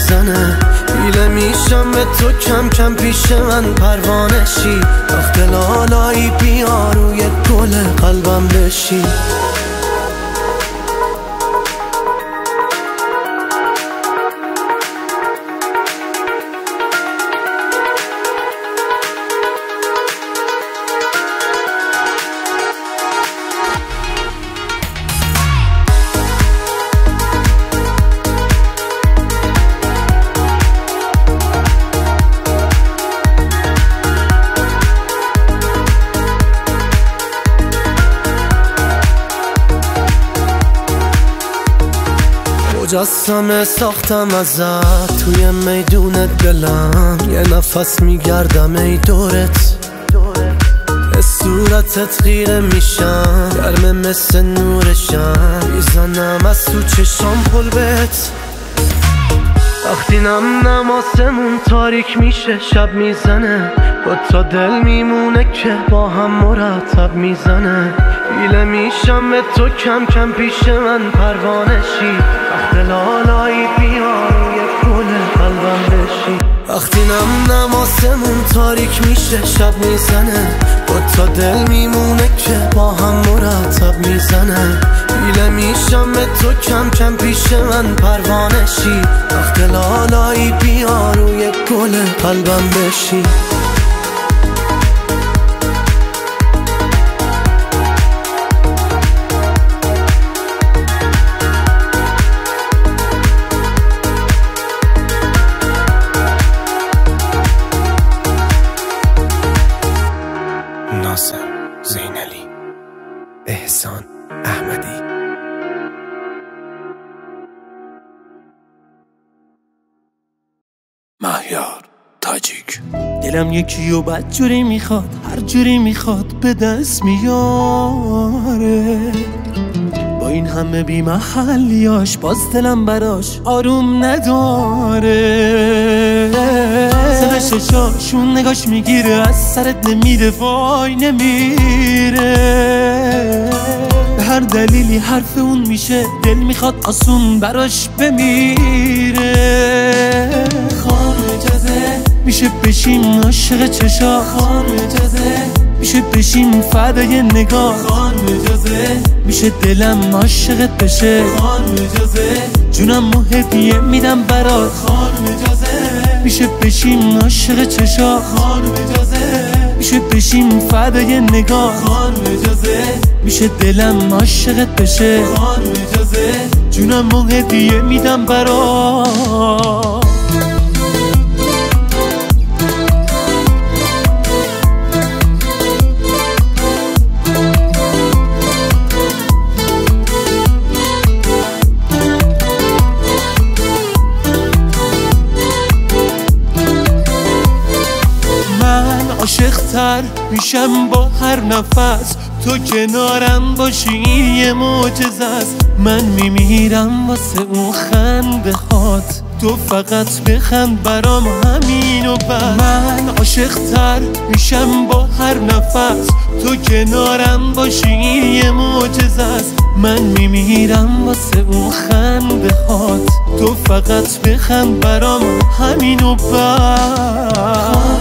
می‌زنه. بیله میشم به تو کم کم پیش من. پروانشی وقت لالایی بیا روی گل قلبم بشی. مجسمه ساختم ازت. توی میدون دلم یه نفس میگردم. ای دورت. صورتت خیره میشم. گرم مثل نورشم. می‌زنم از تو چشام پل بهت. وقتی نم نماسمون تاریک میشه شب می‌زنه. با تا دل میمونه که با هم مرتب می‌زنه. بیله میشم به تو کم کم پیش من پروانشی وقت لالایی بیا روی گل قلبم بشی وقتی نم نماسمون تاریک میشه شب می‌زنه. با تا دل میمونه که با هم مرتب می‌زنه. بیله میشم به تو کم کم پیش من پروانشی وقت لالایی بیا روی گل قلبم بشی دلم یکی و بد جوری می‌خواد هر جوری می‌خواد به دست میاره. با این همه بی محلیاش باز دلم براش آروم نداره. زده ششاشون نگاش می‌گیره از سرت نمیره وای نمیره. به هر دلیلی حرف اون میشه دل می‌خواد آسون براش بمیره. خان اجازه میشه بشیم عاشق چشا خان اجازه میشه بشیم فدای نگاه خان اجازه میشه دلم عاشقت بشه. خان اجازه جونم مو هدیه میدم برات. خان اجازه میشه بشیم عاشق چشا خان اجازه میشه بشیم فدای نگاه خان اجازه میشه دلم عاشقت بشه. خان اجازه جونم مو هدیه میدم برات. عاشقتر میشم با هر نفس. تو کنارم باشی یه معجزه است. من میمیرم واسه اون خنده هات. تو فقط بخند برام همین و بس. من عاشقتر میشم با هر نفس. تو کنارم باشی یه معجزه است. من میمیرم واسه اون خنده هات. تو فقط بخند برام همین و بس.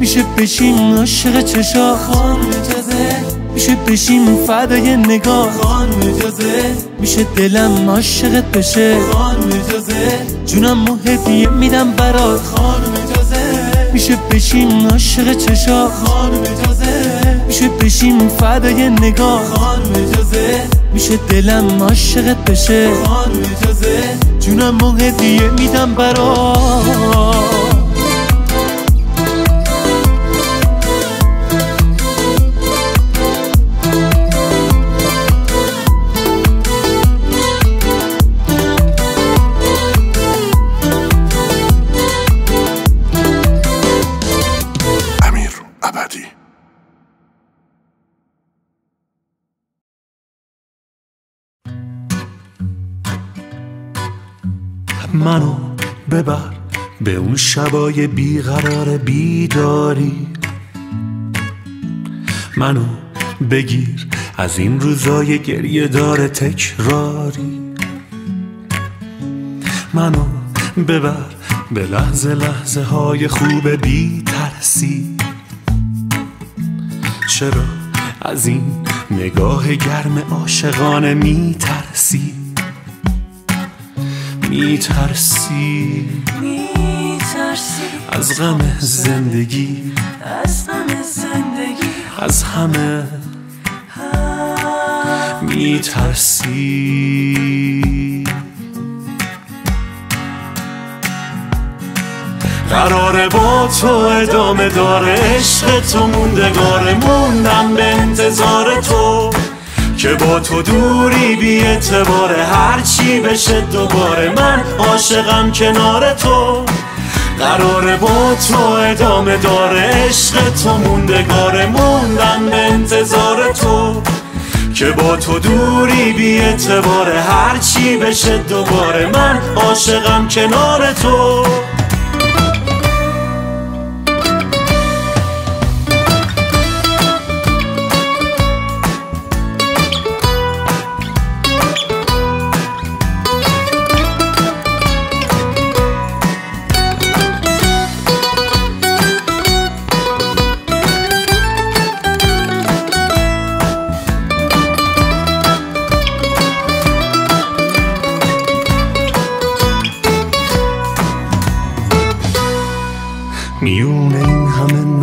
میشه بشیم عاشق چشا. خان اجازه. میشه بشیم فدای نگاه. خان اجازه. میشه دلم عاشقت بشه. خان اجازه. جونم هدیه میدم برات. خان اجازه. میشه بشیم عاشق چشا. خان اجازه. میشه بشیم فدای نگاه. خان اجازه. میشه دلم عاشقت بشه. خان اجازه. جونم هدیه میدم برات. منو ببر به اون شبای بیقرار بیداری. منو بگیر از این روزای گریه دار تکراری. منو ببر به لحظه لحظه های خوب بی ترسی چرا از این نگاه گرم عاشقانه می ترسی می ترسی از غم زندگی. از غم زندگی. از همه. می ترسی قراره با تو ادامه داره. عشق تو موندگاره موندم به انتظار تو. که با تو دوری بی اعتباره هرچی بشه دوباره من عاشقم کنار تو. قراره با تو ادامه داره عشق تو موندگاره موندم به انتظار تو. که با تو دوری بی اعتباره هرچی بشه دوباره من عاشقم کنار تو.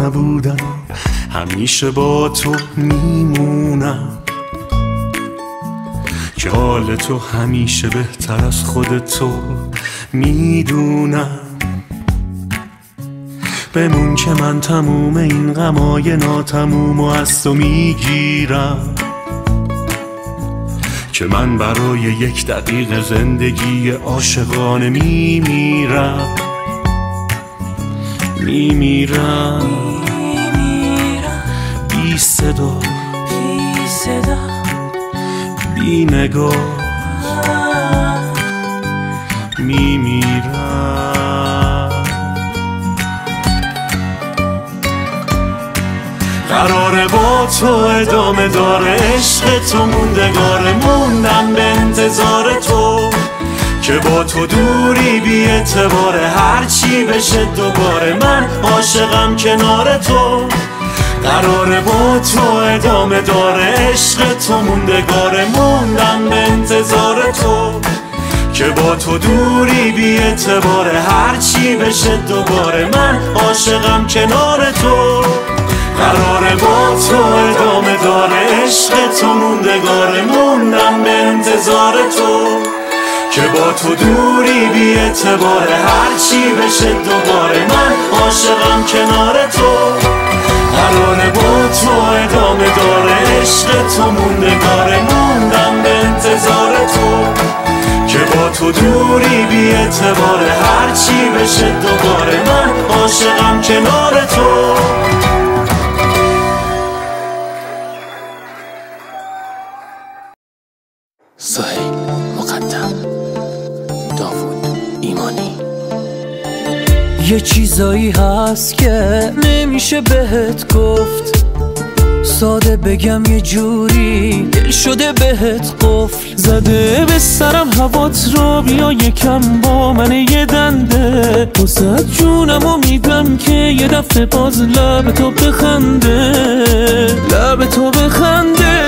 همه نبودن همیشه با تو میمونم. که حال تو همیشه بهتر از خود تو می‌دونم. بمون که من تموم این غمای ناتموم و از تو می‌گیرم. که من برای یک دقیقه زندگی عاشقانه میمیرم. میمیرم. صدا. بی صدا بی نگاه. میمیرم. قراره با تو ادامه داره عشق تو موندگاره موندم به انتظار تو. که با تو دوری بی اعتباره. هرچی بشه دوباره. من عاشقم کنار تو. قراره با تو ادامه داره عشق تو موندگاره موندم به انتظار تو. که با تو دوری بی اعتباره هرچی بشه دوباره من عاشقم کنار تو. قراره با تو ادامه داره عشق تو موندگاره موندم به انتظار تو. که با تو دوری بی اعتباره هرچی بشه دوباره من عاشقم کنار تو. قراره با تو ادامه داره عشق تو موندگاره موندم به انتظار تو. که با تو دوری بی اعتباره هرچی بشه دوباره من عاشقم کنار تو. یه چیزایی هست که نمیشه بهت گفت. ساده بگم یه جوری دل شده بهت قفل. زده به سرم هوات رو بیا یکم با من یه دنده. وسط جونم و میدم که یه دفعه باز لب تو بخنده. لب تو بخنده.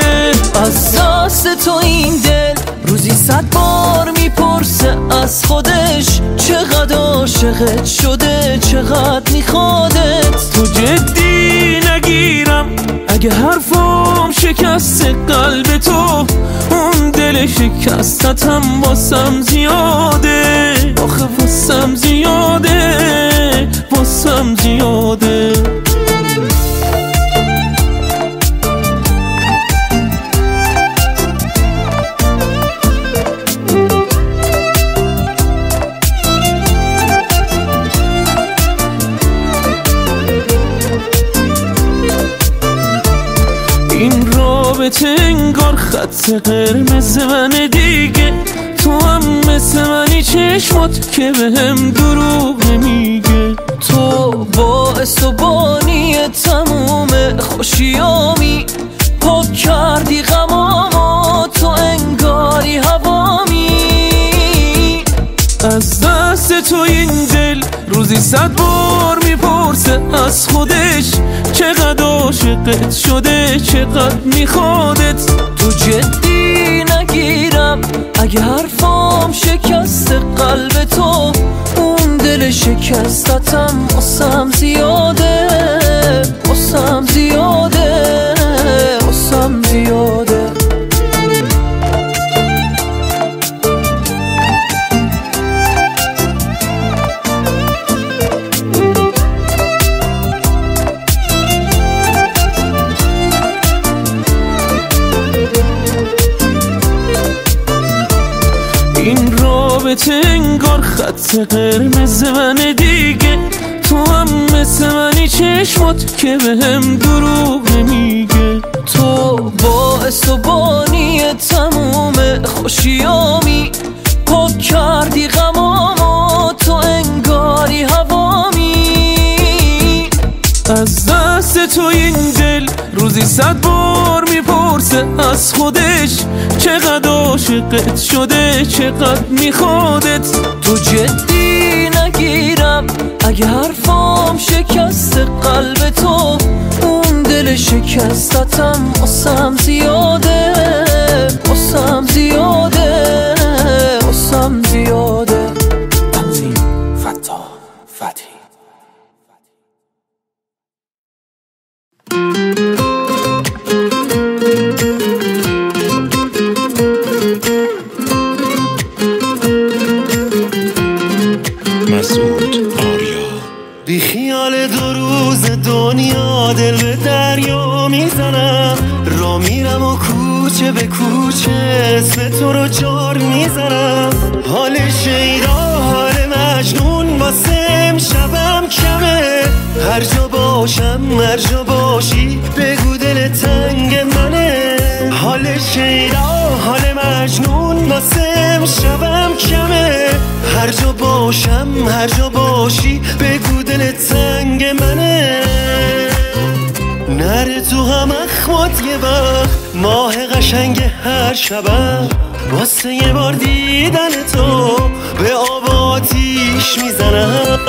دست تو این دل روزی صد بار می‌پرسه از خودش چقدر عاشقت شده چقدر میخوادت. تو جدی نگیرم اگه حرفم شکست قلب تو اون دل شکستتم واسم زیاده. آخه واسم زیاده واسم زیاده. رابطه انگار خط قرمز من دیگه تو هم مثل منی چشمات که به هم دروغ نمیگه تو باعث و بانی تموم خوشیامی پاک کردی غمامو تو انگاری هوامی از دست تو صد بار می‌پرسه از خودش چقدر عاشقت شده چقدر میخوادت. تو جدی نگیرم اگه حرفام شکست قلب تو اون دل شکستتم اسم زیاده اسم زیاده اسم زیاده. رابطه انگار خط قرمز من دیگه تو هم مثل منی چشمات که به هم دروغ نمیگه تو باعث و بانی تموم خوشیامی پاک کردی غمامو تو انگاری هوامی از دست تو این روزی صد بار می‌پرسه از خودش چقدر عاشقت شده چقدر میخوادت. تو جدی نگیرم اگه حرفام شکست قلب تو اون دل شکستتم اسم زیاده اسم زیاده اسم زیاده. به دریا می‌زنم. را میرم و کوچه به کوچه اسم تو رو جار می‌زنم. حال شیدا حال مجنون واسه شبم کمه. هر جا باشم هر جا باشی بگو دل تنگ منه. حال شیدا حال مجنون واسه شبم کمه. هر جا باشم هر جا باشی بگو دل تنگ منه. نره تو هم اخمات یه وقت ماه قشنگ هر شبم واسه یه بار دیدن تو به آب آتیش می‌زنم.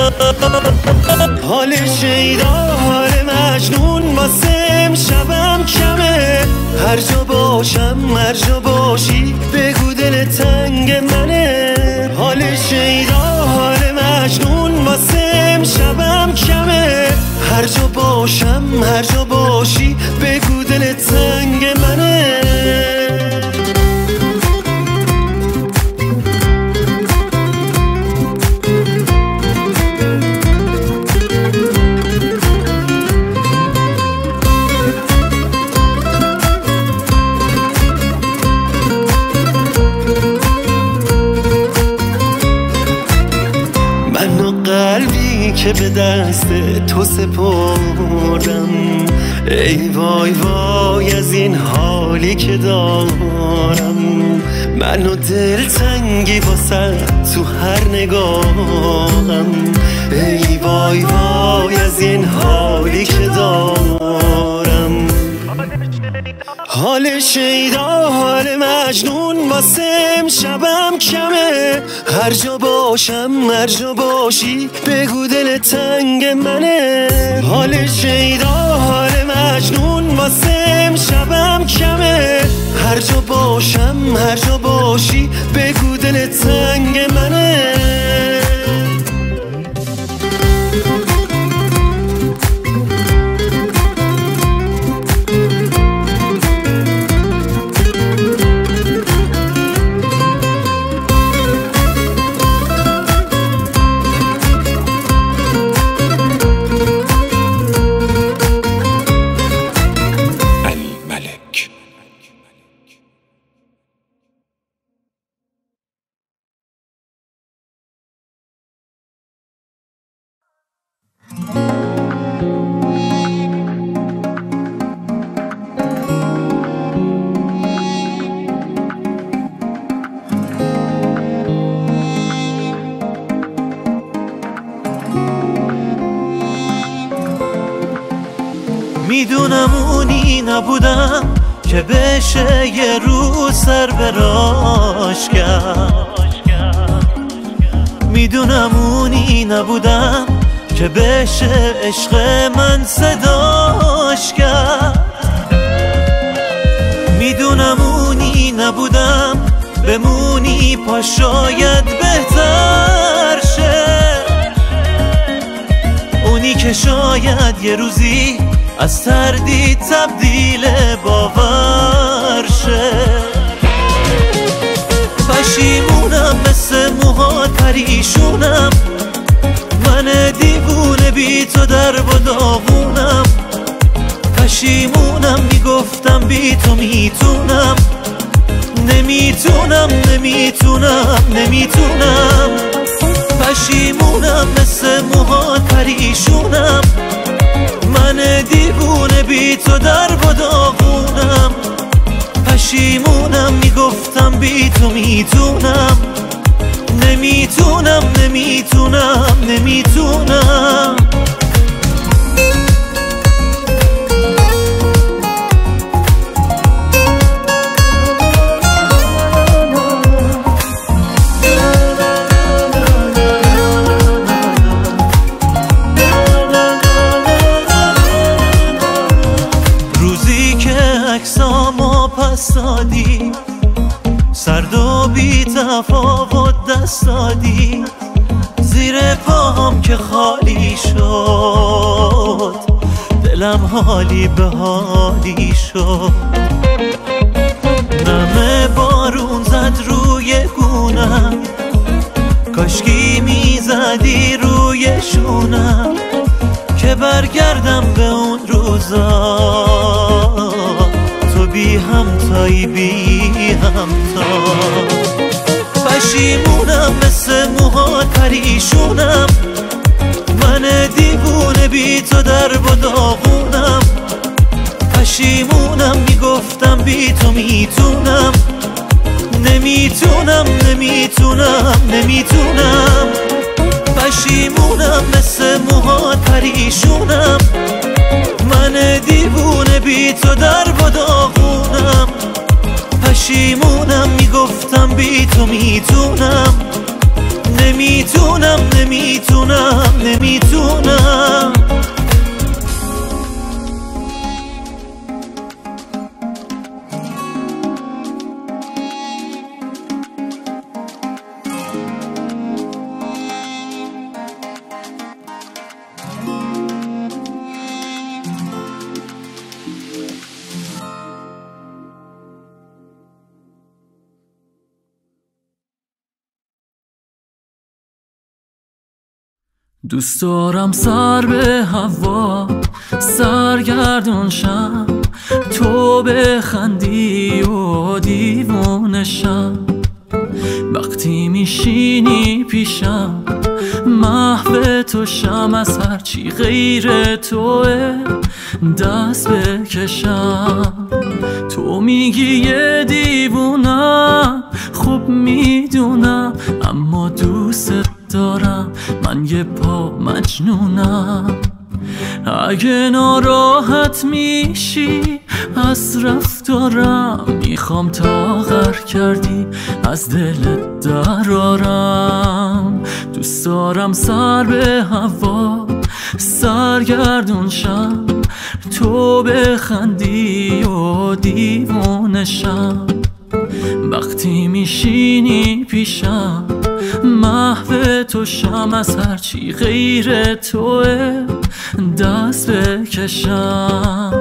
حال شیدا حال مجنون واسه شبم کمه. هر جا باشم هر جا باشی بگو دل تنگ منه. حال شیدا حال مجنون واسه شبم کمه. هر جا باشم هر جا باشی بگو دل تنگ منه. که به دست تو سپردم. ای وای وای از این حالی که دارم. من و دل تنگی واسه تو هر نگاهم. ای وای وای از این حالی که دارم. حال شیدا حال مجنون واسه شبم کمه. هر جا باشم هر جا باشی بگو دل تنگ منه. حال شیدا حال مجنون واسه شبم کمه. هر جا باشم هر جا باشی بگو دل تنگ منه. نبودم که بشه یه روز سر براش کرد. می‌دونم اونی نبودم که بشه عشق من صداش کرد. می‌دونم اونی نبودم بمونی پا شاید بهتر شه. اونی که شاید یه روزی از تردید تبدیل باور شه پشیمونم مثل موهات پریشونم. من دیوونه بی تو در و داغونم. پشیمونم می‌گفتم بی تو می‌تونم. نمی‌تونم نمی‌تونم نمی‌تونم. پشیمونم مثل موهات پریشونم. من دیوونه بی تو در و داغونم پشیمونم می‌گفتم بی تو می‌تونم. نمی‌تونم نمی‌تونم نمی‌تونم. تفاوت دست دادی. زیر پاهم که خالی شد. دلم حالی به حالی شد. نمه بارون زد روی گونم. کاشکی می‌زدی روی شونم. که برگردم به اون روزا. تو بی همتایی بی همتا. پشیمونم مثل موهات پریشونم. من دیوونه بی تو در و داغونم پشیمونم می‌گفتم بی تو می‌تونم. نمی‌تونم نمی‌تونم نمی‌تونم. پشیمونم مثل موهات پریشونم. من دیوونه بی تو در و پشیمونم می‌گفتم بی تو می‌تونم. نمی‌تونم نمی‌تونم نمی‌تونم. دوست دارم سر به هوا سرگردون شم. تو بخندی و دیوونشم وقتی میشینی پیشم محو تو شم. از هرچی غیر توه دست بکشم. تو میگی یه دیوونم خوب می‌دونم اما دوست دارم. من یه پا مجنونم. اگه ناراحت میشی از رفتارم می‌خوام تا غر کردی از دلت درارم دوست دارم سر به هوا سرگردون شم. تو بخندی و دیوونشم وقتی میشینی پیشم محو تو شم از هرچی غیر توه دست بکشم.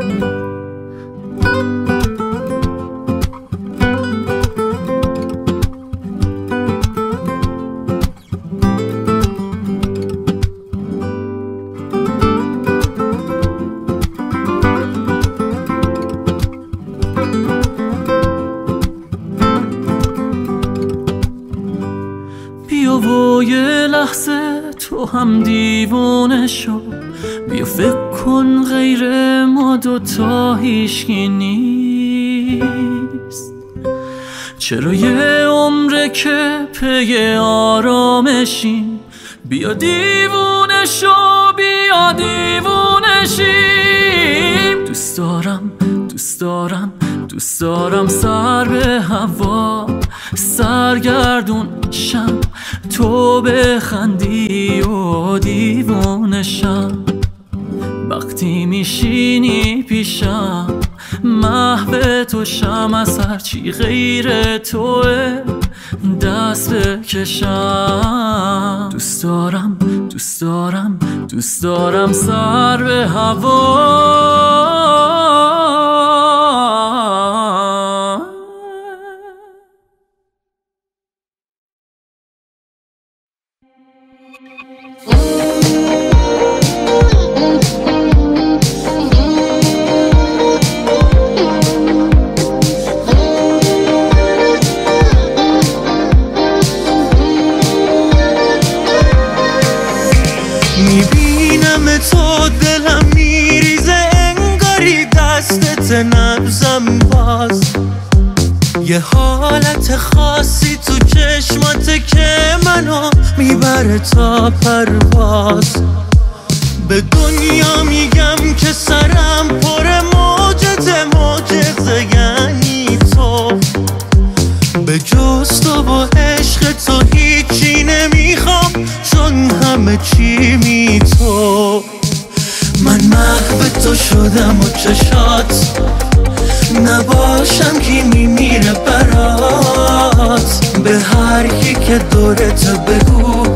هم دیوونه شو. بیا فکر کن غیر ما دوتا هیشگی نیست. چرا یه عمره که پی آرامشیم بیا دیوونه شو بیا دیوونه شیم دوست دارم دوست دارم دوست دارم سر به هوا. سرگردون شم تو بخندی. دیوانشم وقتی میشینی پیشم محو تو شم از هرچی غیر توه دست بکشم. دوست دارم دوست دارم دوست دارم سر به هوا. حالت خاصی تو چشمات که منو می‌بره تا پرواز. به دنیا میگم که سرم پر موجت موجزه یعنی تو. به جز تو و عشق تو هیچی نمی‌خوام چون همه چی می تو من محو تو شدم و چشات نباشم کی میمیره برات. به هر کی که دورت بگو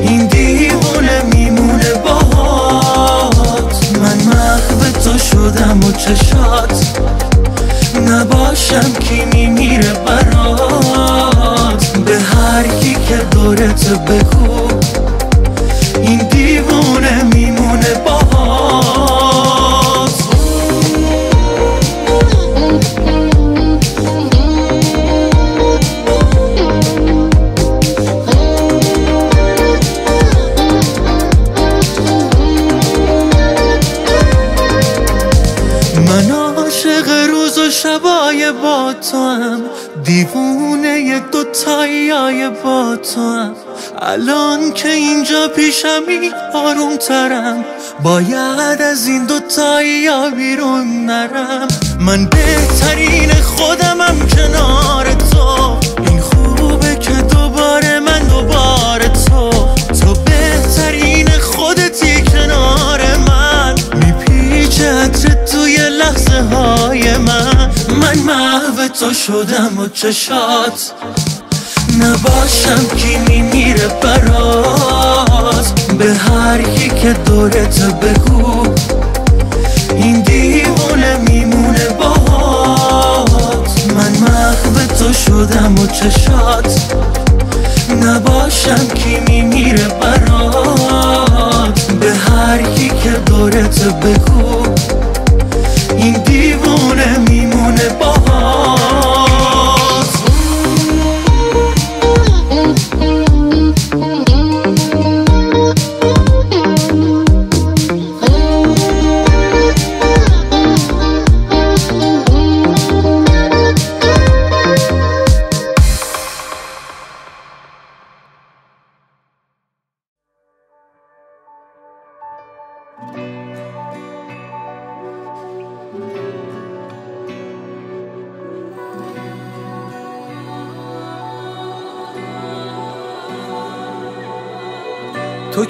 این دیوونه میمونه باهات. من محو تو شدم و چشات. نباشم کی میمیره برات. به هر کی که دورت بگو این دیوونه تو هم. الان که اینجا پیشمی آروم ترم باید از این دو تایا بیرون نرم. من بهترین خودمم کنار تو. این خوبه که دوباره من دوباره تو. تو بهترین خودتی کنار من. میپیچه عطر توی لحظه های من. من محو تو شدم و چشات. نباشم کی میمیره برات. به هر کی که دورت بگو. این دیوونه میمونه باهات. من محو تو شدم و چشات. نباشم کی میمیره برات. به هر کی که دورت بگو.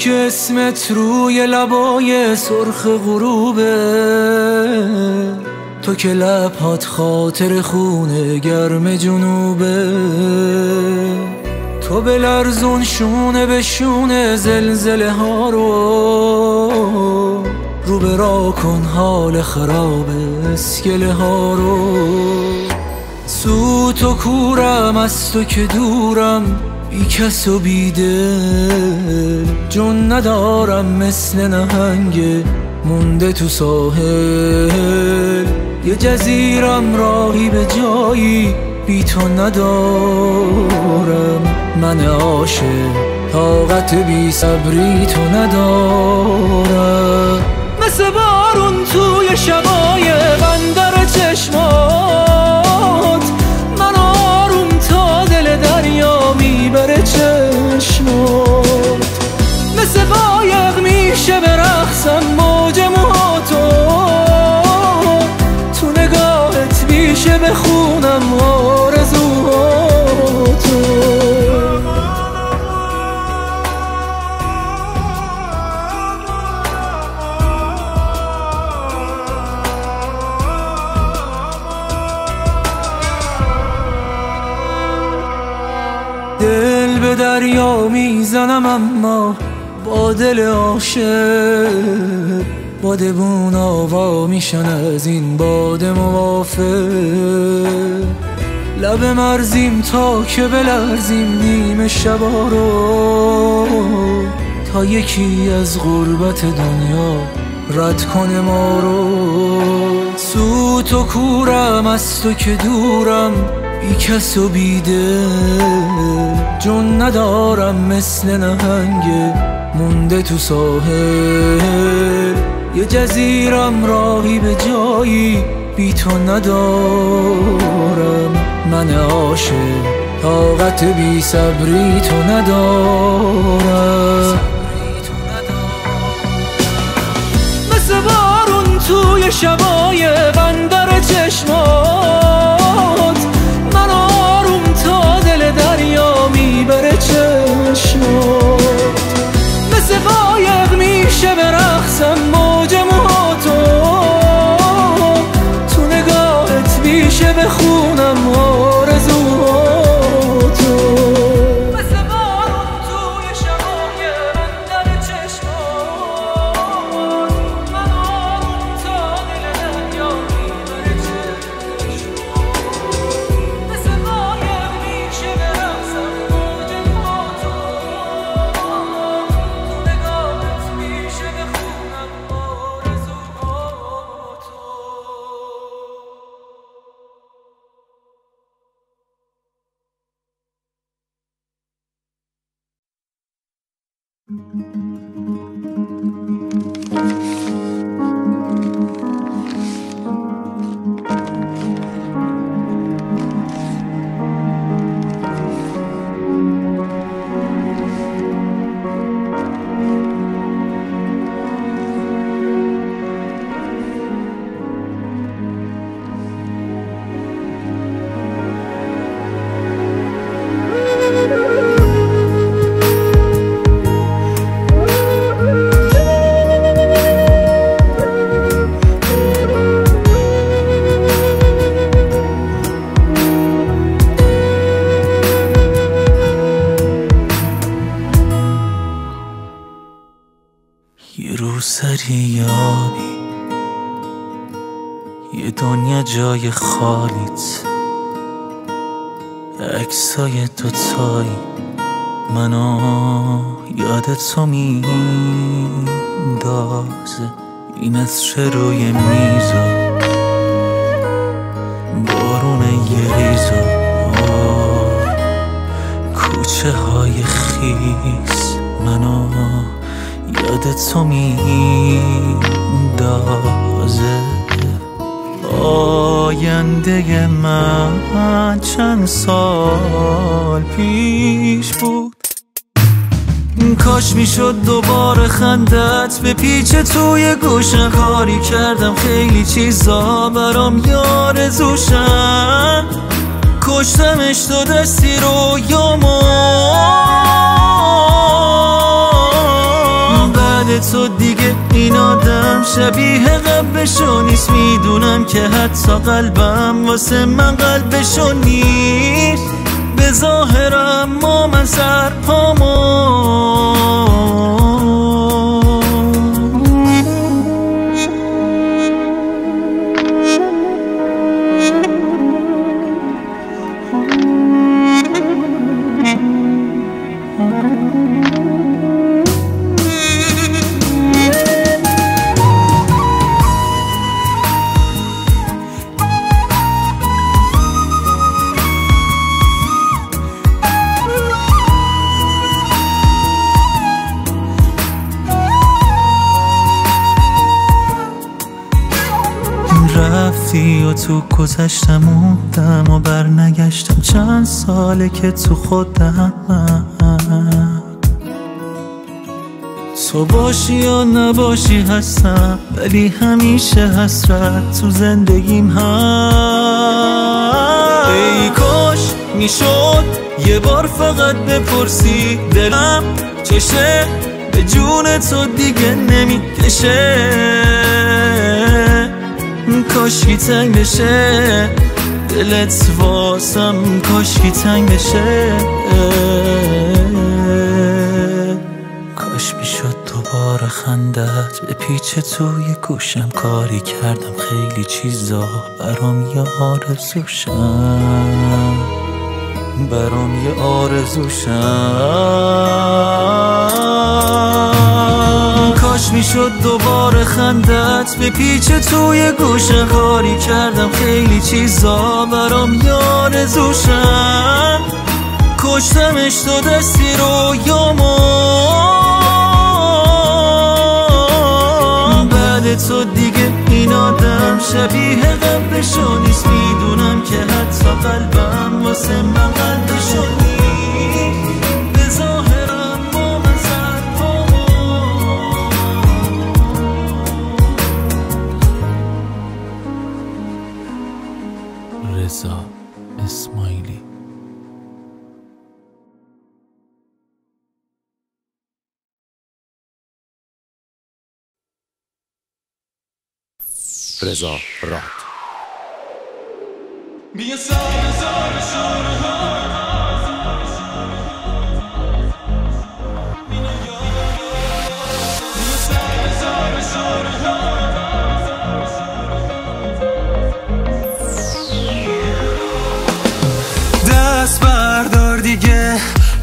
که اسمت روی لبای سرخ غروبه. تو که لبهات خاطر خونه گرم جنوبه. تو به لرزون شونه به شونه زلزله ها رو رو به را کن حال خراب اسکله ها رو. سوت و کورم از تو که دورم بی کس و بی دل جون ندارم مثل نهنگ مونده تو ساحل. یه جزیرم راهی به جایی بی تو ندارم. من عاشق طاقت بی صبری تو ندارم. مثل بارون توی شبای بندر چشمات من آروم تا دل دریا می‌بره چشمات. مثل قایق میشه به رقصم موج موهاتو می‌زنم اما با دل عاشق بادبون آوا میشن از این باد موافق. لب مرزیم تا که بلرزیم نیم شبا رو تا یکی از غربت دنیا رد کنه ما رو. سوت و کورم از تو که دورم بی کس و بیده جون ندارم مثل نهنگ مونده تو ساحل. یه جزیرم راهی به جایی بی تو ندارم. من عاشق طاقت بی صبری تو ندارم. مثل بارون توی شبای بندر چشمات. دل دریا می‌بره چشمات. مثل قایق میشه به رقصم تو میندازه این عطر روی میزا؟ بارون یه ریزا کوچه های خیس منو یاد تو میندازه آینده من چند سال پیش بود. کاش می‌شد دوباره خندت. به پیچ توی گوشم کاری کردم. خیلی چیزا برام یار زوشم کشتمش تو دستی رو بعد تو دیگه این آدم شبیه قبلشو نیست. می‌دونم که حتی قلبم واسه من قلبشو نیست. به ظاهرم ما من سر رفتی و تو گذشتم موندم و بر نگشتم چند ساله که تو خودم تو باشی یا نباشی هستم ولی همیشه حسرت تو زندگیم هست. ای کاش می‌شد یه بار فقط بپرسی دلم چشه به جون تو دیگه نمی‌کشه. کاشکی تنگ بشه. دلت واسم کاشکی تنگ بشه. کاش می‌شد دوباره خندت. به پیچ توی گوشم کاری کردم. خیلی چیزا برام یه آرزوشم برام یه آرزوشم کاش می‌شد دوباره خندت. به پیچ توی گوشم کاری کردم. خیلی چیزا برام یه آرزوشم کشتمش تو دستی رو یامو بعد تو دیگه این آدم شبیه قبلشو نیست. می‌دونم که حتی قلبم واسه من قلبشو نیست. رضا راد. بیا سال زار شور دست بردار دیگه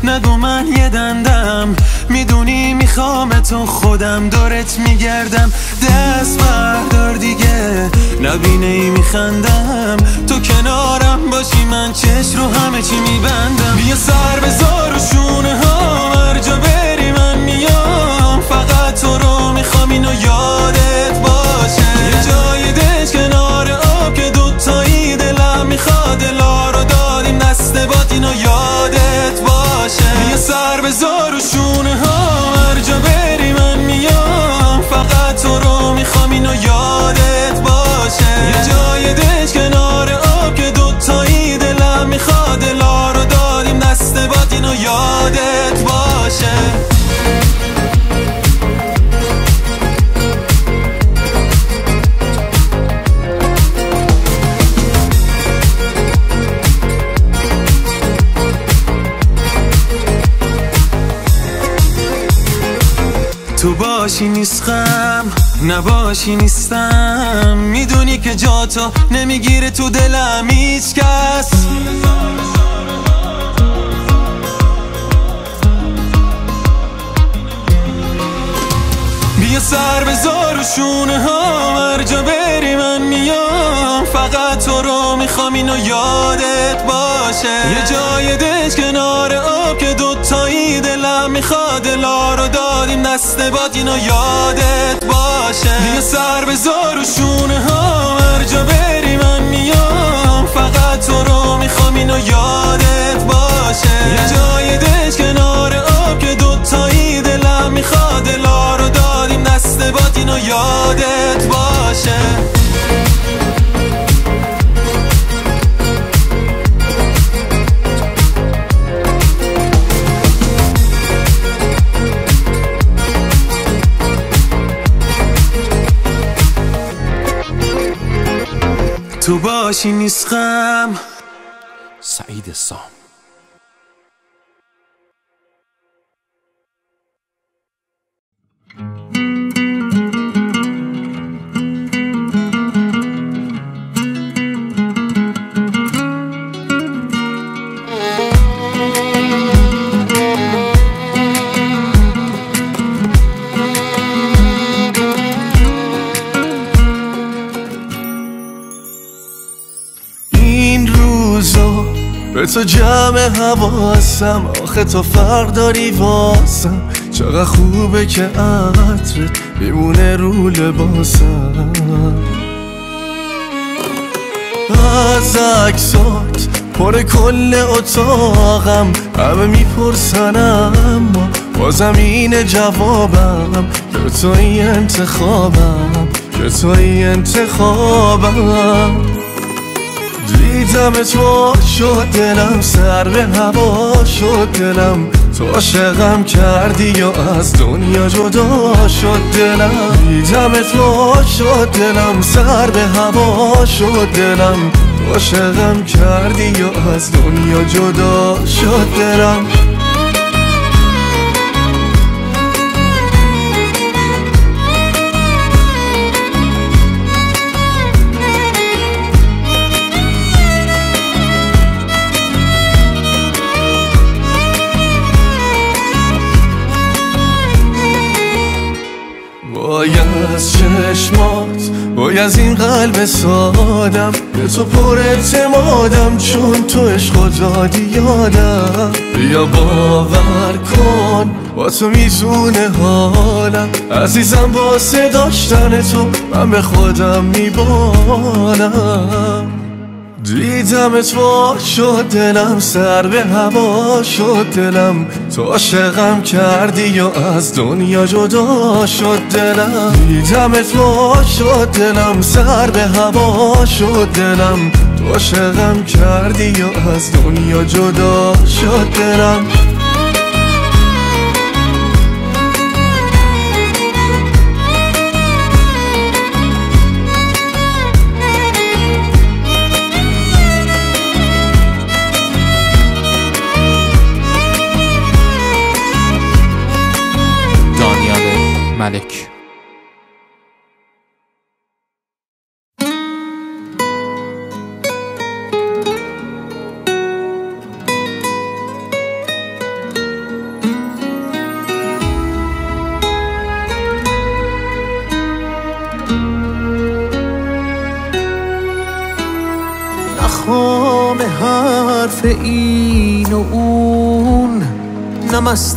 نگو من یه دندم. می‌دونی می‌خوام تو خودم دورت میگردم. دست بردار دیگه. نبینه ای میخندم. تو کنارم باشی من چش رو همه چی میبندم. بیا سر بذار و شونه ها هر جا بری من میام. فقط تو رو می‌خوام اینو یادت باشه. یه جای دش کنار آب که دوتایی دلم می‌خواد دلا رو دادیم دست باد اینو یادت باشه. یه سر بذار و شونه نباشی نیستم. می‌دونی که جا تو نمی‌گیره تو دلم هیچ کس بیا سر بذار و شونه ها. هر جا بری من میام. فقط تو رو می‌خوام اینو یادت باشه. یه جای دش کنار آب که دلم می‌خواد دلا دادیم دست باد اینو یادت باشه. بیا سر بذار و شونه ها هر جا بری من میام. فقط تو رو می‌خوام اینو یادت باشه. یه جای دش کنار آب که دوتایی دلم می‌خواد دلا رو تو باشی نیستم سعید سام. تو جمع حواسم. آخه تو فرق داری واسم. چقدر خوبه که عطرت میمونه رو لباسم. از عکسات پر کل اتاقم. همه می‌پرسن اما بازم اینه جوابم. که توی انتخابم که توی انتخابم. دیدم تو شد دلم سر به هوا شد دلم. تو عاشقم کردی و از دنیا جدا شد دلم. دیدم تو شد دلم سر به هوا شد دلم. تو عاشقم کردی و از دنیا جدا شد دلم. وای از این قلب سادم. به تو پر اعتمادم چون تو عشق دادی یادم. بیا باور کن با تو میزونه حالم. عزیزم واسه داشتن تو من به خودم میبانم دیدم تو شد دلم سر به هوا شد دلم. تو عاشقم کردی و از دنیا جدا شد دلم. دیدم تو شد دلم سر به هوا شد دلم. تو عاشقم کردی و از دنیا جدا شد دلم.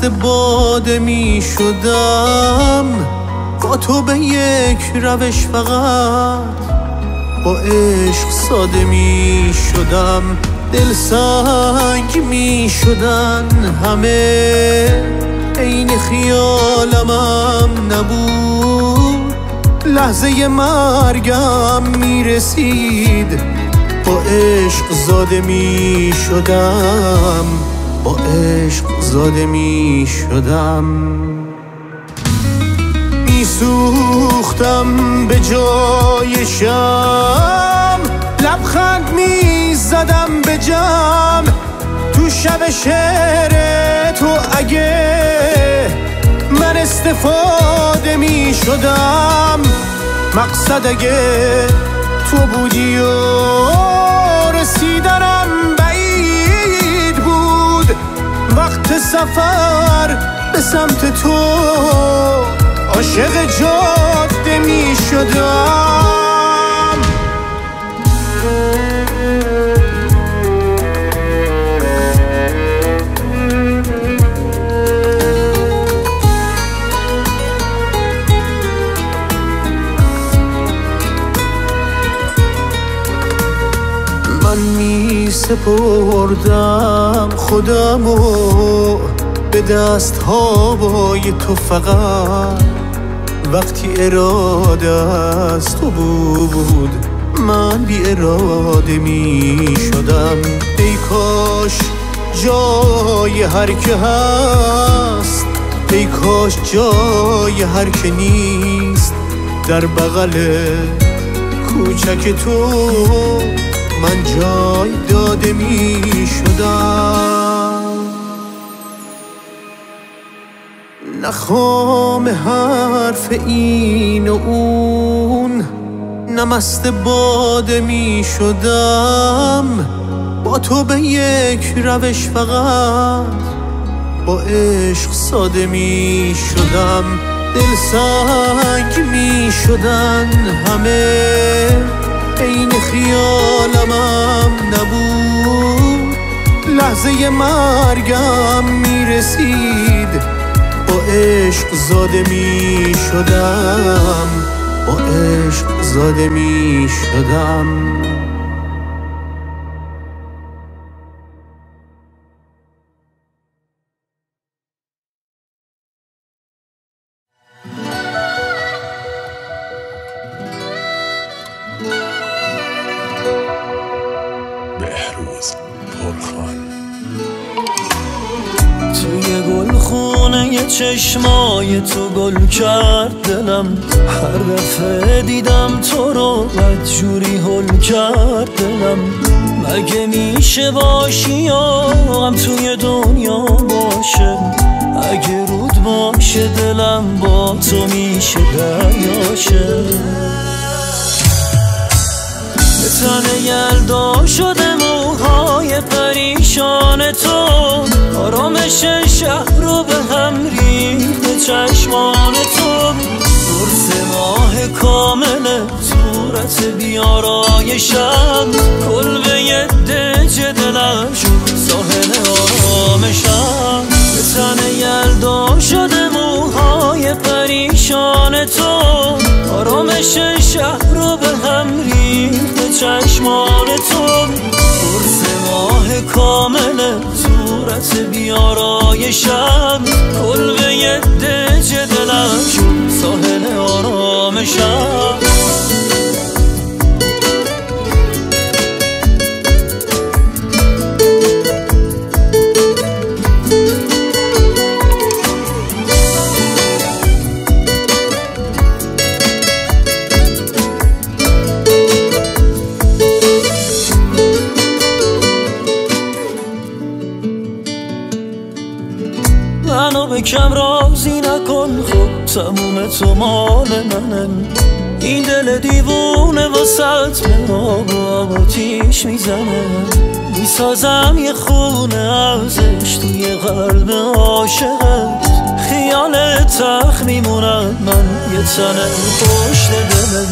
نمست باده می شدم. با تو به یک روش فقط با عشق ساده می شدم. دل سنگ می شدن همه. عین خیالمم نبود. لحظه مرگم می رسید. با عشق زاده می شدم. با عشق زاده می شدم. می سوختم به جای شم. لبخند می زدم به جمع تو شب شعر تو اگه من استفاده می شدم. مقصد اگه تو بودی و رسیدنم وقت سفر به سمت تو عاشق جاده می شدم. سپردم خودمو به دست هوای تو فقط. وقتی اراده از تو بود من بی اراده می شدم. ای کاش جای هر که هست ای کاش جای هر که نیست در بغل کوچک تو من جای داده می شدم. نخوام حرف این و اون نمست باده می شدم. با تو به یک روش فقط با عشق ساده می شدم. دل سنگ می شدن همه. عین خیالمم نبود. لحظه مرگم می رسید با عشق زاده می شدم با عشق زاده می شدم چشمای تو گل کرد دلم هر دفعه دیدم تو رو بد جوری هل کرد دلم مگه میشه باشی هم توی دنیا باشه؟ اگه رود باشه دلم با تو میشه دریاشه. به تن یلدا شده موهای پریشان تو. آرامش شهر رو به هم ریخته چشمان تو سه ماه کامل صورت بیارایشم کلبه دج دلم شد. ساحل آرامشم به تن یلدا شده پریشان تو آرامش شهر رو به هم ریخت چشمان تو. قرص ماه کامل صورت بیارایشم کلبه دج دلم ساحل آرامشم کم رازی نکن خب تموم تو مال منم این دل دیوونه واسط به آب و آتیش می‌زنه. می‌سازم یه خونه ازش توی قلب عاشقت. خیال تخ میمونم من یه تنه پشت دلت.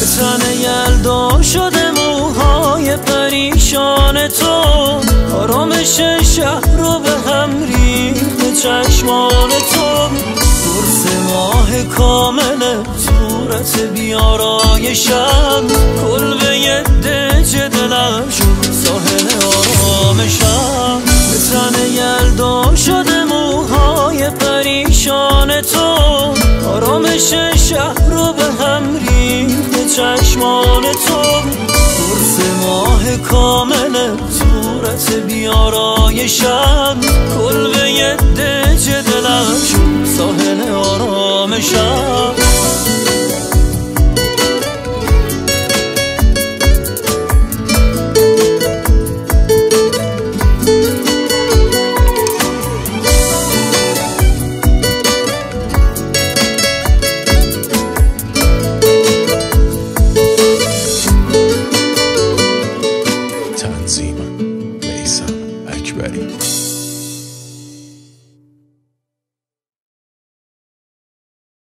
به تن یلدا شده موهای پریشان تو. آرامش شهر رو به هم ریخت. چشمان تو قرص ماه کامل صورت بیارایشم کلبه دج دلم شد ساحل آرامشم. به تن یلدا شده موهای پریشان تو آرامش شهر رو به هم ریخت. به چشمان تو قرص ماه کامل صورت بیارایشم کلبه دج دلم ساحل آرامشم